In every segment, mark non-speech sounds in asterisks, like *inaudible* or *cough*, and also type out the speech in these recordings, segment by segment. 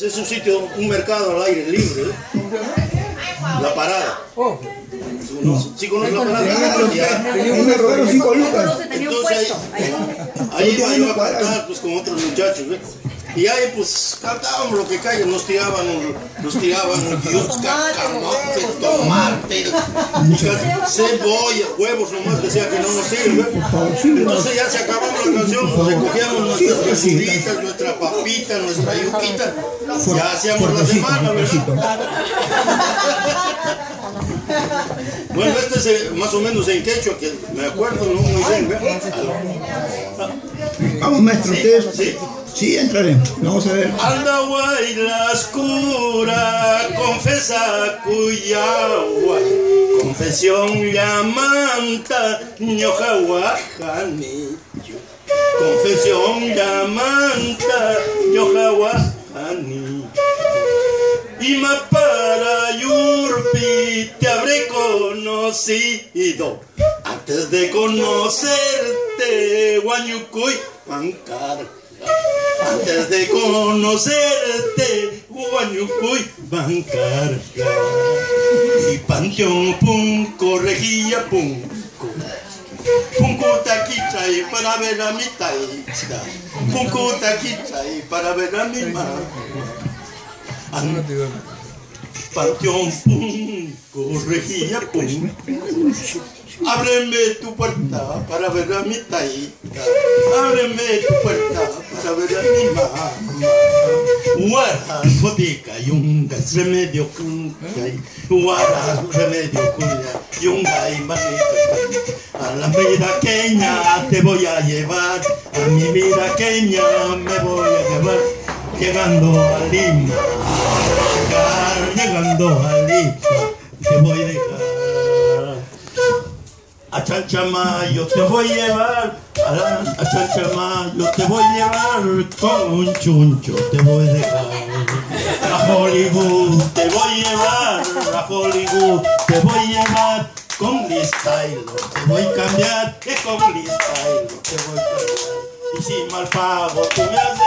Es un sitio, un mercado al aire libre. ¿eh? La parada. Oh, No, ¿Sí conoces la parada? Tenía un mercado cinco lucas. Entonces puesto. ahí, Ahí. iba yo a cantar pues, con otros muchachos. ¿ves? Y ahí pues cantábamos lo que caiga, nos tiraban, nos tiraban yuca, *laughs* camote, tomate, cebolla, huevos nomás decía que no nos sirve. Entonces ya se acababa la canción, nos recogíamos nuestras verduritas, nuestra papita, nuestra yuquita, ya hacíamos la semana, ¿verdad? *laughs* Bueno, este es más o menos en quechua, que me acuerdo, no muy bien, ¿verdad? Maestro, ustedes. Sí. Sí, entraré. Vamos a ver. Anda las cura, confesa cuyagua, confesión llamanta, ñojahuajanillo. Confesión llamanta, ñojahuajanillo. Y para Yurpi te habré conocido antes de conocerte, Guanyucuy, Mancar. Antes de conocerte, Guanyucuy, Mancar. Y Panteón Punco, Rejilla Punco. Punco taquichay para ver a mi taita. Punco taquichay para ver a mi mamá. Punco, Rejilla Punco. Ábreme tu puerta para ver a mi taita. Ábreme tu puerta para ver a mi mamá. Guara, botica, yunga, es remedio cuya. Guara, remedio cuya, yunga y manita. A la vida queña te voy a llevar. A mi vida queña me voy a llevar. Llegando a Lima. Llegando a Lima. Te voy a dejar. A Chanchamayo te voy a llevar, a, la, a Chanchamayo te voy a llevar, con un chuncho te voy a dejar. A Hollywood te voy a llevar, a Hollywood te voy a llevar, con Listailo te voy a cambiar, que con Listailo te voy a cambiar. Y si mal pago tú me has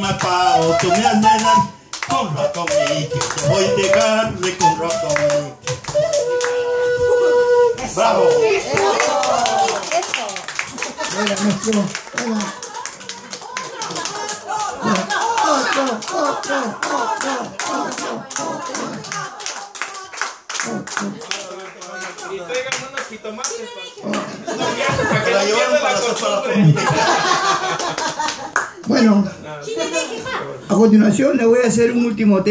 mal pago tú me con te voy a dejar, de con ratón. Bravo. Venga, maestro. Venga. Bueno, a continuación le voy a hacer un último tema.